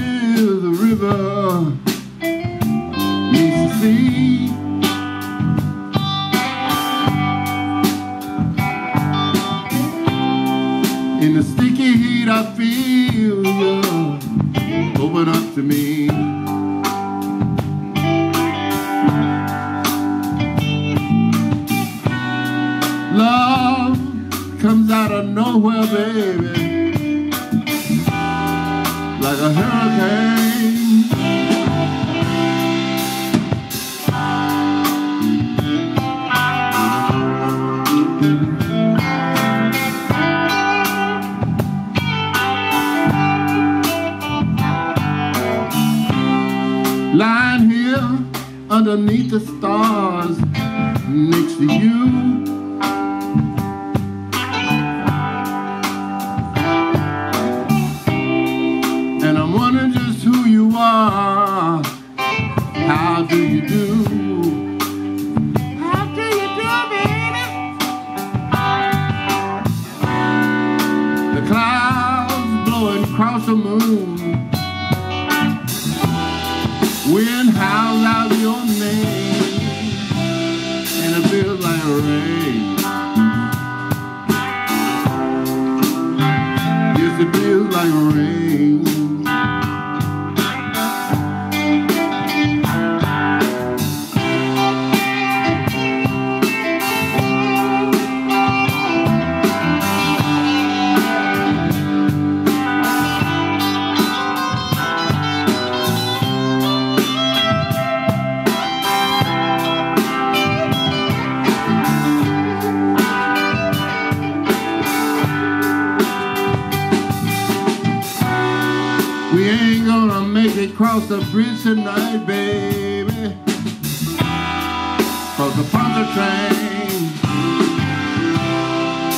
the river meets the sea. In the sticky heat I feel you open up to me. Love comes out of nowhere, baby like a hurricane. Lying here underneath the stars next to you. Wind howls out your name, and it feels like rain. Cross the bridge tonight, baby. Cause the a train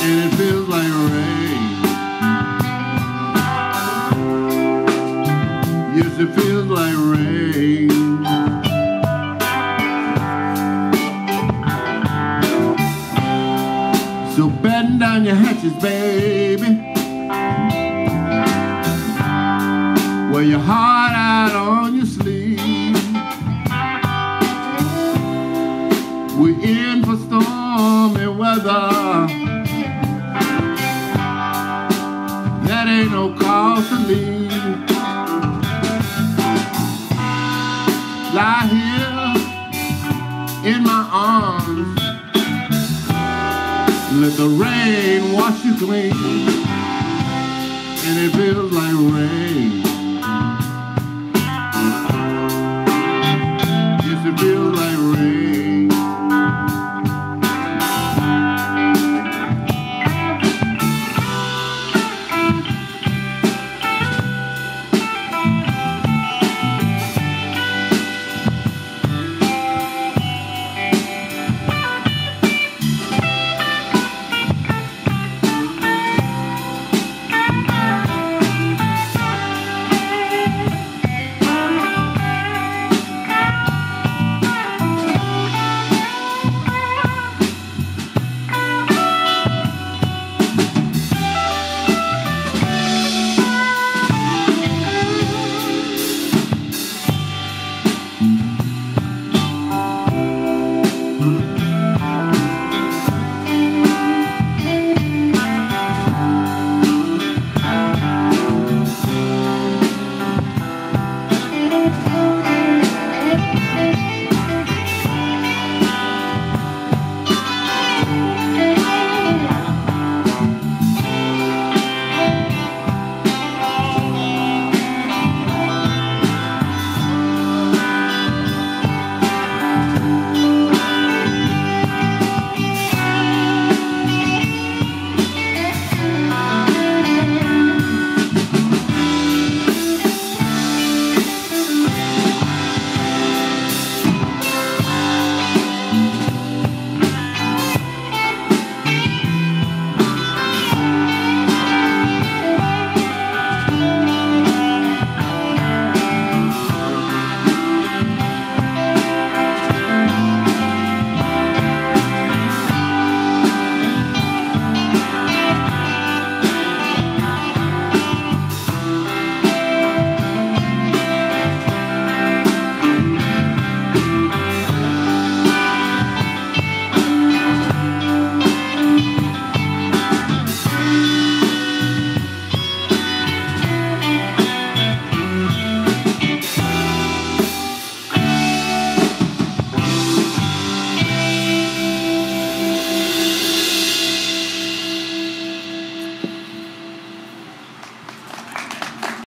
and it feels like rain. Yes, it feels like rain. So batten down your hatches, baby. Wear your heart on your sleeve. We're in for stormy weather. That ain't no cause to leave. Lie here in my arms. Let the rain wash you clean. And it feels like rain.